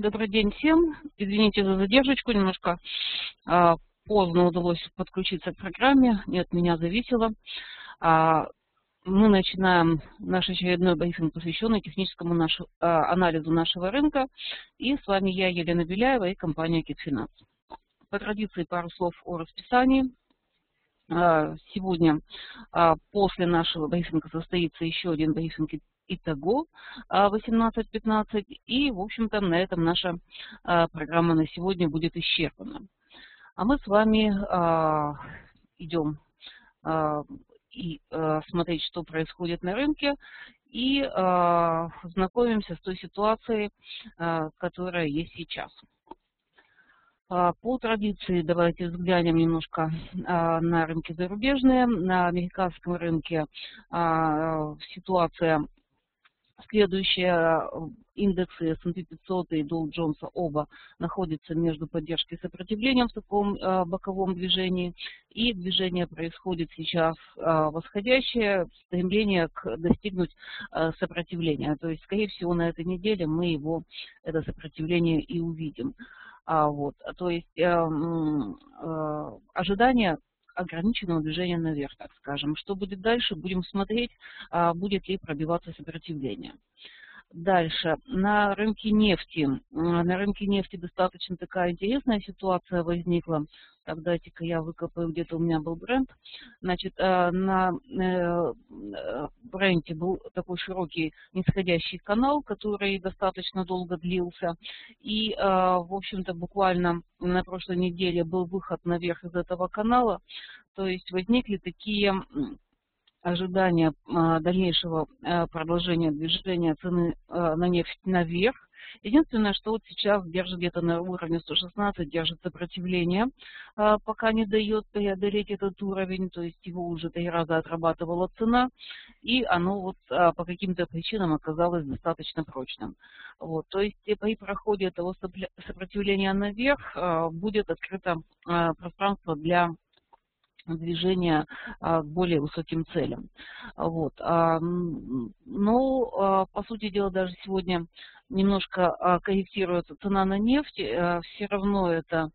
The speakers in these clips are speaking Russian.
Добрый день всем. Извините за задержку, немножко а, поздно удалось подключиться к программе, не от меня зависело. А, мы начинаем наш очередной брифинг, посвященный техническому нашу, а, анализу нашего рынка. И с вами я, Елена Беляева и компания Китфинанс. По традиции пару слов о расписании. А, сегодня после нашего брифинга состоится еще один брифинг Итого 18-15. И, в общем-то, на этом наша а, программа на сегодня будет исчерпана. А мы с вами а, идем а, и смотреть, что происходит на рынке, и знакомимся с той ситуацией, которая есть сейчас. По традиции давайте взглянем немножко на рынки зарубежные. На американском рынке ситуация Следующие э, индексы S&P 500 и Dow Jones оба находятся между поддержкой и сопротивлением в таком э, боковом движении. И движение происходит сейчас э, восходящее, стремление к достигнуть сопротивления. То есть, скорее всего, на этой неделе мы его, это сопротивление и увидим. А, вот, то есть ожидания ограниченного движения наверх, так скажем. Что будет дальше, будем смотреть, а, будет ли пробиваться сопротивление. Дальше. На рынке нефти. На рынке нефти достаточно такая интересная ситуация возникла. Так, дайте-ка я выкопаю, где-то у меня был бренд. Значит, э, на э, бренде был такой широкий нисходящий канал, который достаточно долго длился. И, э, в общем-то, буквально на прошлой неделе был выход наверх из этого канала. То есть возникли такие ожидания а, дальнейшего а, продолжения движения цены а, на нефть наверх. Единственное, что вот сейчас держит где-то на уровне 116, держит сопротивление, пока не дает преодолеть этот уровень, то есть его уже три раза отрабатывала цена, и оно вот по каким-то причинам оказалось достаточно прочным. Вот, то есть при проходе этого сопротивления наверх будет открыто пространство для движения а, к более высоким целям. Вот. А, но, а, по сути дела, даже сегодня немножко корректируется цена на нефть. Все равно это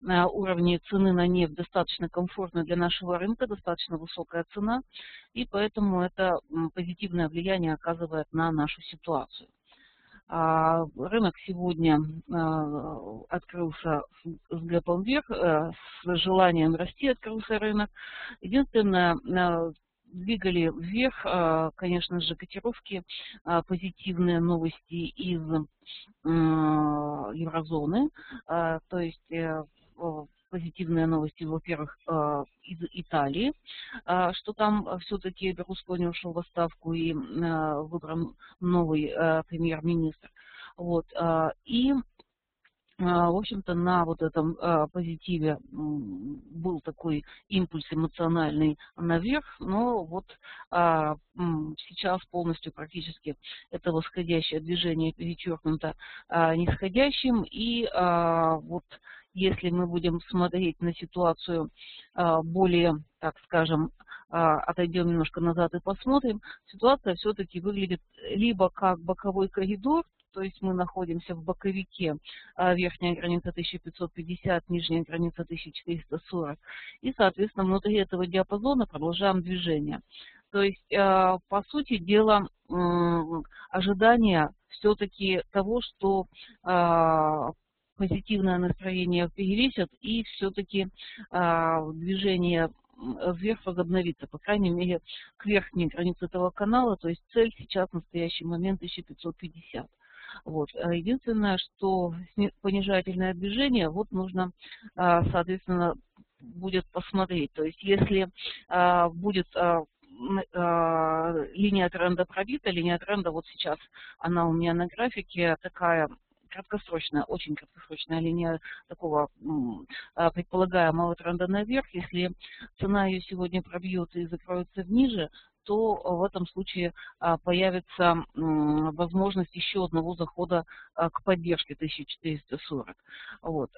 уровни цены на нефть достаточно комфортны для нашего рынка, достаточно высокая цена, и поэтому это позитивное влияние оказывает на нашу ситуацию. А, рынок сегодня а, открылся с гэпом вверх, э, с желанием расти открылся рынок. Единственное, а, двигали вверх, конечно же, котировки, позитивные новости из еврозоны, то есть э, позитивные новости, во-первых, э, из Италии, э, что там все-таки Берлускони ушел в отставку и выбран новый премьер-министр. Вот. И в общем-то, на вот этом позитиве был такой импульс эмоциональный наверх, но вот сейчас полностью практически это восходящее движение перечеркнуто нисходящим, и вот если мы будем смотреть на ситуацию а, более, так скажем, а, отойдем немножко назад и посмотрим, ситуация все-таки выглядит либо как боковой коридор, то есть мы находимся в боковике, а, верхняя граница 1550, нижняя граница 1440, и, соответственно, внутри этого диапазона продолжаем движение. То есть, по сути дела, ожидание все-таки того, что позитивное настроение перевесит, и все-таки а, движение вверх возобновится, по крайней мере, к верхней границе этого канала, то есть цель сейчас в настоящий момент 1550. Вот. А единственное, что понижательное движение, вот нужно, а, соответственно, будет посмотреть. То есть если а, будет линия тренда пробита, линия тренда вот сейчас, она у меня на графике такая краткосрочная, очень краткосрочная линия такого а, предполагаемого тренда наверх. Если цена ее сегодня пробьет и закроется ниже, то в этом случае а, появится возможность еще одного захода а, к поддержке 1440. Вот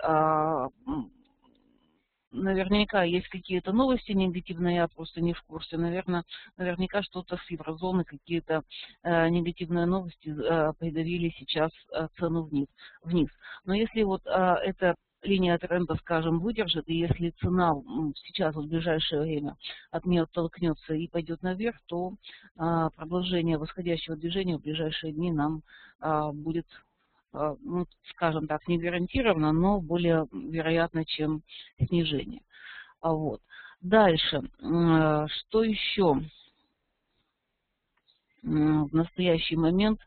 наверняка есть какие-то новости негативные, я просто не в курсе. Наверное, наверняка что-то с еврозоны, какие-то э, негативные новости э, придавили сейчас э, цену вниз, вниз. Но если вот э, это линия тренда, скажем, выдержит, и если цена сейчас, в ближайшее время от нее оттолкнется и пойдет наверх, то а, продолжение восходящего движения в ближайшие дни нам а, будет, а, ну, скажем так, не гарантированно, но более вероятно, чем снижение. Вот. Дальше, что еще в настоящий момент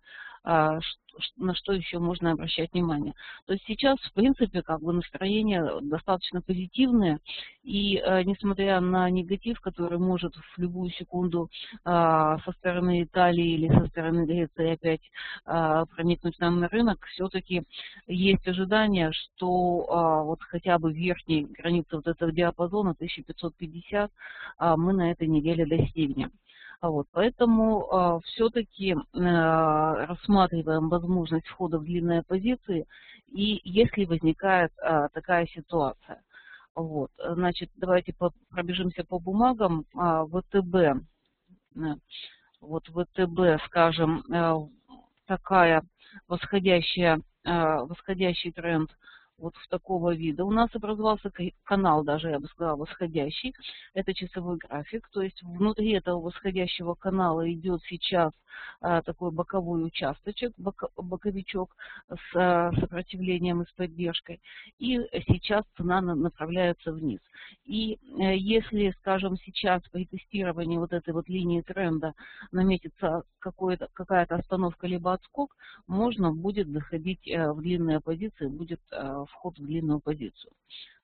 на что еще можно обращать внимание. То есть сейчас, в принципе, как бы настроение достаточно позитивное, и э, несмотря на негатив, который может в любую секунду э, со стороны Италии или со стороны Греции опять проникнуть нам на рынок, все-таки есть ожидание, что вот хотя бы верхней границы вот этого диапазона 1550 э, мы на этой неделе достигнем. Вот, поэтому э, все-таки э, рассматриваем возможность входа в длинные позиции, и если возникает э, такая ситуация. Вот, значит, давайте по, пробежимся по бумагам. Э, ВТБ, э, вот ВТБ, скажем, э, такая восходящая, э, восходящий тренд – вот в такого вида. У нас образовался канал даже, я бы сказала, восходящий. Это часовой график, то есть внутри этого восходящего канала идет сейчас а, такой боковой участочек, бок, боковичок с а, сопротивлением и с поддержкой. И сейчас цена на, направляется вниз. И а, если, скажем, сейчас при тестировании вот этой вот линии тренда наметится какая-то остановка либо отскок, можно будет заходить а, в длинные позиции, будет а, вход в длинную позицию.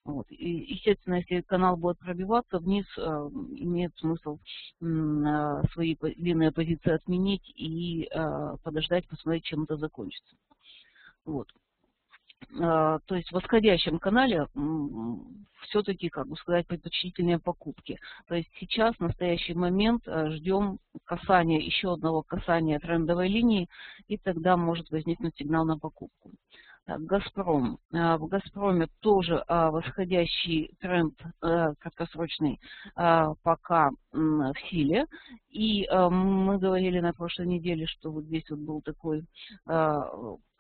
Вот. И, естественно, если канал будет пробиваться вниз, э, имеет смысл э, свои длинные позиции отменить и э, подождать, посмотреть, чем это закончится. Вот. То есть в восходящем канале все-таки, как бы сказать, предпочтительнее покупки. То есть сейчас, в настоящий момент, ждем касания, еще одного касания трендовой линии, и тогда может возникнуть сигнал на покупку. Газпром. А, в Газпроме тоже а, восходящий тренд э, краткосрочный пока в силе. И мы говорили на прошлой неделе, что вот здесь вот был такой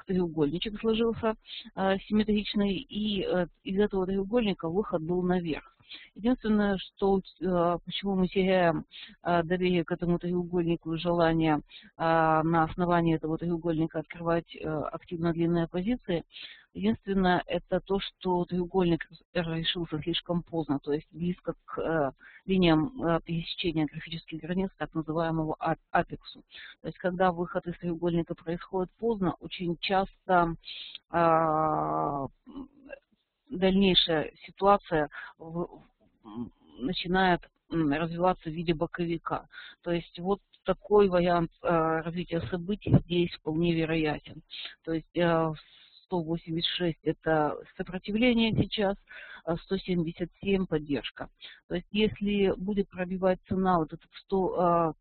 треугольничек сложился симметричный, и э, из этого треугольника выход был наверх. Единственное, что а, почему мы теряем а, доверие к этому треугольнику и желание а, на основании этого треугольника открывать активно длинные позиции, Единственное, это то, что треугольник решился слишком поздно, то есть близко к э, линиям э, пересечения графических границ, так называемого апексу. То есть, когда выход из треугольника происходит поздно, очень часто э, дальнейшая ситуация в, начинает развиваться в виде боковика. То есть вот такой вариант э, развития событий здесь вполне вероятен. То есть э, 186 это сопротивление сейчас, 177 поддержка. То есть если будет пробивать цена вот этот 100,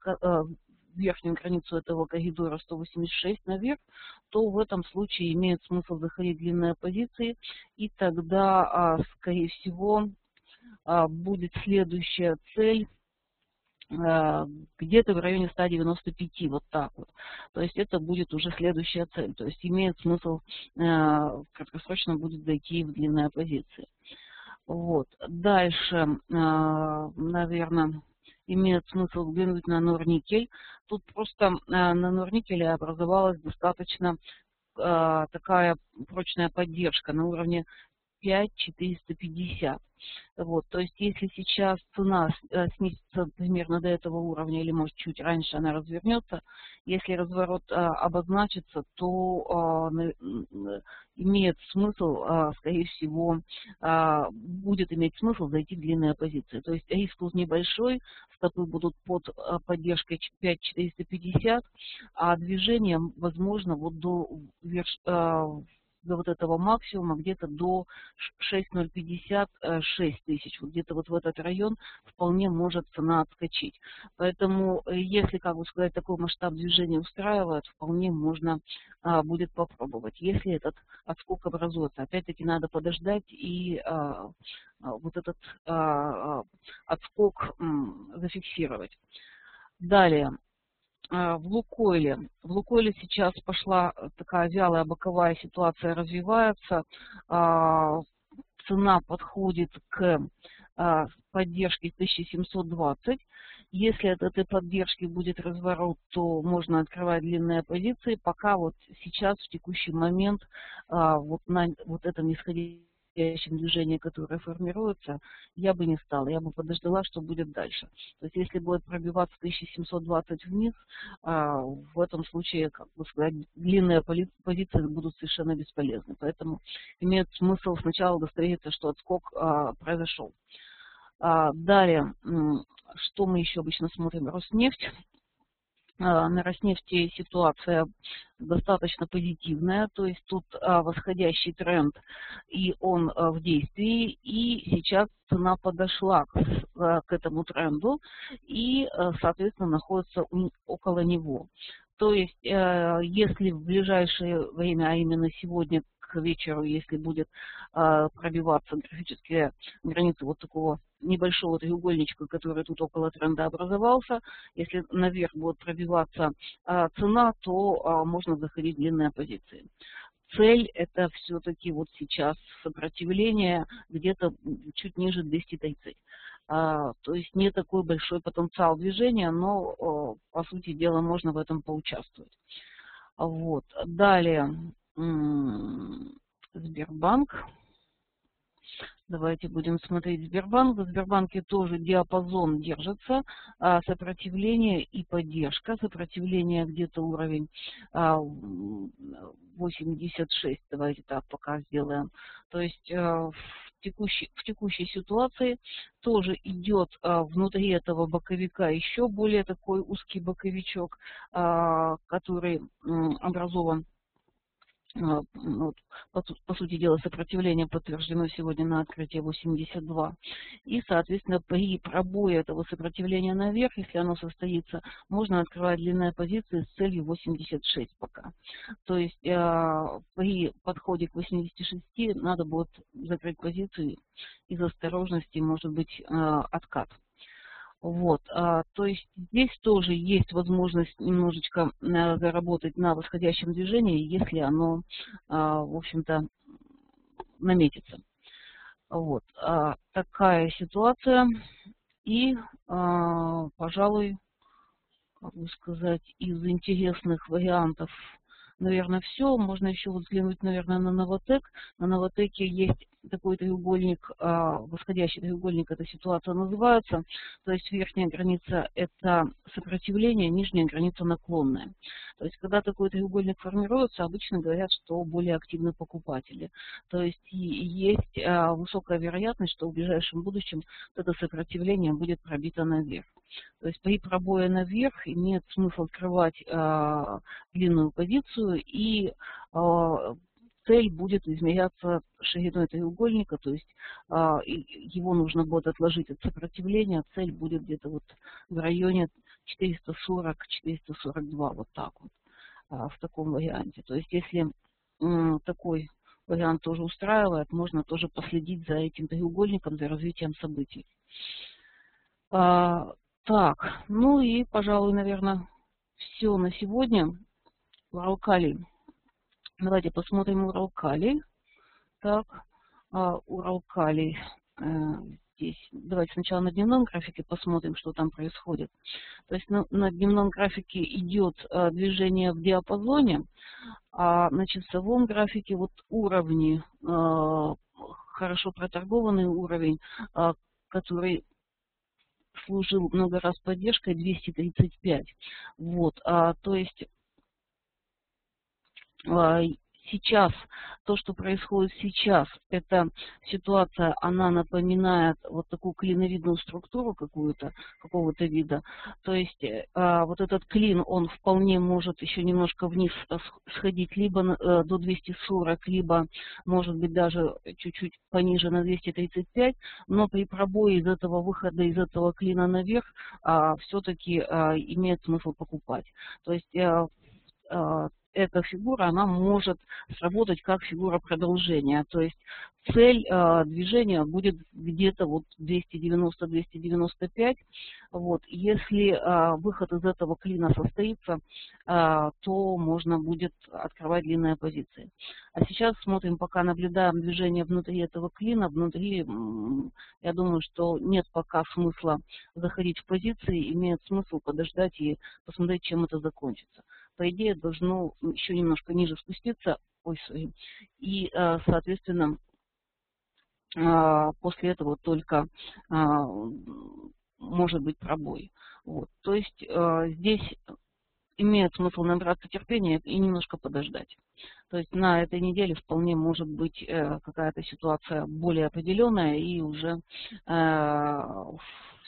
верхнюю границу этого коридора 186 наверх, то в этом случае имеет смысл заходить в длинные позиции, и тогда, а, скорее всего, а, будет следующая цель а, где-то в районе 195, вот так вот. То есть это будет уже следующая цель. То есть имеет смысл краткосрочно будет зайти в длинные позиции. Вот. Дальше, наверное, имеет смысл взглянуть на норникель. Тут просто э, на норникеле образовалась достаточно э, такая прочная поддержка на уровне 5450. Вот, то есть если сейчас цена э, снизится примерно до этого уровня или может чуть раньше она развернется, если разворот а, обозначится, то а, имеет смысл, а, скорее всего, а, будет иметь смысл зайти в длинные позиции. То есть риск тут небольшой, стопы будут под поддержкой 5450, а движение возможно вот до верш, до вот этого максимума где-то до 6050 тысяч. Вот где-то вот в этот район вполне может цена отскочить. Поэтому, э, если, как бы сказать, такой масштаб движения устраивает, вполне можно а, будет попробовать. Если этот отскок образуется, опять-таки надо подождать и а, а, вот этот а, а отскок зафиксировать. Далее. А, в Лукойле. В Лукойле сейчас пошла такая вялая боковая ситуация, развивается. А, цена подходит к а, поддержке 1720. Если от этой поддержки будет разворот, то можно открывать длинные позиции. Пока вот сейчас, в текущий момент, вот на вот этом нисходящем настоящем движении, которое формируется, я бы не стала. Я бы подождала, что будет дальше. То есть если будет пробиваться 1720 вниз, а, в этом случае, как бы сказать, длинные позиции будут совершенно бесполезны. Поэтому имеет смысл сначала удостовериться, что отскок а, произошел. А, далее, что мы еще обычно смотрим? Роснефть. А, на Роснефти ситуация достаточно позитивная, то есть тут а, восходящий тренд, и он а, в действии, и сейчас цена подошла к, к этому тренду и, соответственно, находится около него. То есть, если в ближайшее время, а именно сегодня к вечеру, если будет пробиваться графические границы вот такого небольшого треугольничка, который тут около тренда образовался. Если наверх будет пробиваться а, цена, то а, можно заходить в длинные позиции. Цель это все-таки вот сейчас сопротивление где-то чуть ниже 230. А, то есть не такой большой потенциал движения, но по сути дела можно в этом поучаствовать. Вот. Далее Сбербанк. Давайте будем смотреть Сбербанк. В Сбербанке тоже диапазон держится, а, сопротивление и поддержка. Сопротивление где-то уровень 86, а, давайте так пока сделаем. То есть а, в текущей, в текущей ситуации тоже идет внутри этого боковика еще более такой узкий боковичок, который образован а, по, по сути дела, сопротивление подтверждено сегодня на открытие 82. И, соответственно, при пробое этого сопротивления наверх, если оно состоится, можно открывать длинные позиции с целью 86 пока. То есть э, при подходе к 86 надо будет закрыть позицию из осторожности, может быть, э, откат. Вот, а, то есть здесь тоже есть возможность немножечко а, заработать на восходящем движении, если оно, а, в общем-то, наметится. Вот, а, такая ситуация. И, а, пожалуй, как бы сказать, из интересных вариантов наверное, все. Можно еще вот взглянуть, наверное, на Новотек. На Новотеке есть такой треугольник, а, восходящий треугольник, эта ситуация называется. То есть верхняя граница – это сопротивление, нижняя граница наклонная. То есть когда такой треугольник формируется, обычно говорят, что более активны покупатели. То есть есть а, высокая вероятность, что в ближайшем будущем это сопротивление будет пробито наверх. То есть при пробое наверх имеет смысл открывать э, длинную позицию и цель будет измеряться шириной треугольника, то есть э, его нужно будет отложить от сопротивления, цель будет где-то вот в районе 440-442, вот так вот, э, в таком варианте. То есть если такой вариант тоже устраивает, можно тоже последить за этим треугольником, за развитием событий. Так, ну и, пожалуй, наверное, все на сегодня. Уралкалий. Давайте посмотрим Уралкалий. Так, а, Уралкалий э, здесь. Давайте сначала на дневном графике посмотрим, что там происходит. То есть на, на дневном графике идет а, движение в диапазоне, а на часовом графике вот уровни, а, хорошо проторгованный уровень, а, который служил много раз поддержкой 235. Вот, а, то есть сейчас, то, что происходит сейчас, эта ситуация, она напоминает вот такую клиновидную структуру какую-то, какого-то вида. То есть а, вот этот клин, он вполне может еще немножко вниз сходить либо а, до 240, либо может быть даже чуть-чуть пониже на 235, но при пробое из этого выхода, из этого клина наверх, а, все-таки а, имеет смысл покупать. То есть а, а, эта фигура, она может сработать как фигура продолжения. То есть цель э, движения будет где-то вот 290-295. Вот. Если э, выход из этого клина состоится, э, то можно будет открывать длинные позиции. А сейчас смотрим, пока наблюдаем движение внутри этого клина. Внутри, я думаю, что нет пока смысла заходить в позиции, имеет смысл подождать и посмотреть, чем это закончится. По идее, должно еще немножко ниже спуститься, ой, sorry, и, соответственно, а, после этого только а, может быть пробой. Вот. То есть а, здесь имеет смысл набраться терпения и немножко подождать. То есть на этой неделе вполне может быть э, какая-то ситуация более определенная и уже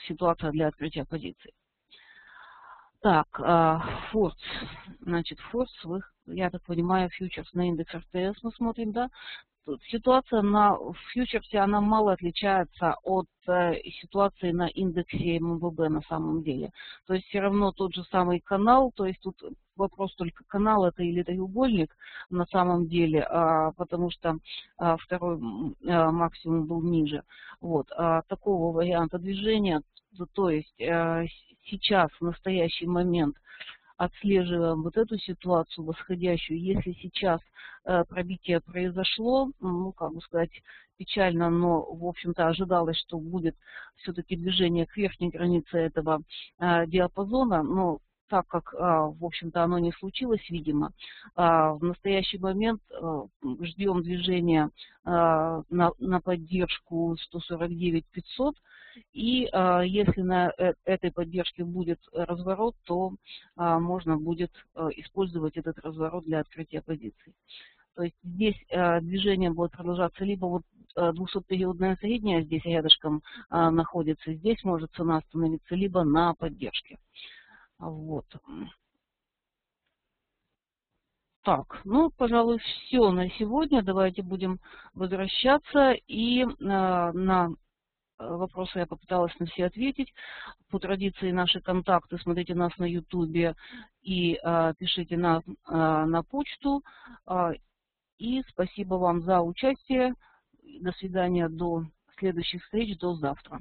ситуация для открытия позиции. Так, форс. Значит, форс, я так понимаю, фьючерс на индекс РТС мы смотрим, да? ситуация на фьючерсе, она мало отличается от э, ситуации на индексе МВБ на самом деле. То есть все равно тот же самый канал, то есть тут вопрос только канал это или треугольник на самом деле, а, потому что а, второй а, максимум был ниже. Вот, такого варианта движения, то, есть сейчас, в настоящий момент, отслеживаем вот эту ситуацию восходящую. Если сейчас э, пробитие произошло, ну, как бы сказать, печально, но, в общем-то, ожидалось, что будет все-таки движение к верхней границе этого диапазона, но так как, а, в общем-то, оно не случилось, видимо, а, в настоящий момент а, ждем движения на, поддержку 149-500, и если на э, этой поддержке будет разворот, то можно будет использовать этот разворот для открытия позиций. То есть здесь движение будет продолжаться либо вот 200-периодная средняя здесь рядышком находится, здесь может цена остановиться либо на поддержке. Вот. Так, ну, пожалуй, все на сегодня. Давайте будем возвращаться. И э, на вопросы я попыталась на все ответить. По традиции наши контакты, смотрите нас на YouTube и э, пишите на, э, на почту. Э, и спасибо вам за участие. До свидания, до следующих встреч, до завтра.